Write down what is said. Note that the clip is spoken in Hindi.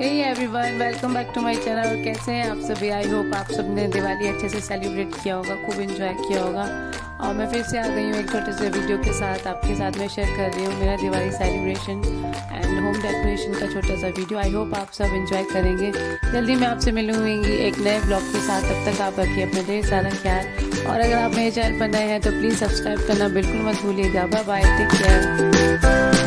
Hey everyone welcome back to my channel कैसे हैं आप सभी? आई होप आप सबने दिवाली अच्छे से सेलिब्रेट किया होगा, खूब एंजॉय किया होगा। और मैं फिर से आ गई हूँ एक छोटे से वीडियो के साथ। आपके साथ मैं शेयर कर रही हूँ मेरा Diwali celebration and home decoration का छोटा सा वीडियो आई होप आप सब एंजॉय करेंगे। जल्दी मैं आपसे मिलूँगी एक नए ब्लॉग के साथ। तब तक आप रखिए अपने ढेर सारा ख्याल। और अगर आप मेरे चैनल पर नए हैं तो प्लीज़ सब्सक्राइब करना बिल्कुल मत भूलिएगा। Bye bye take care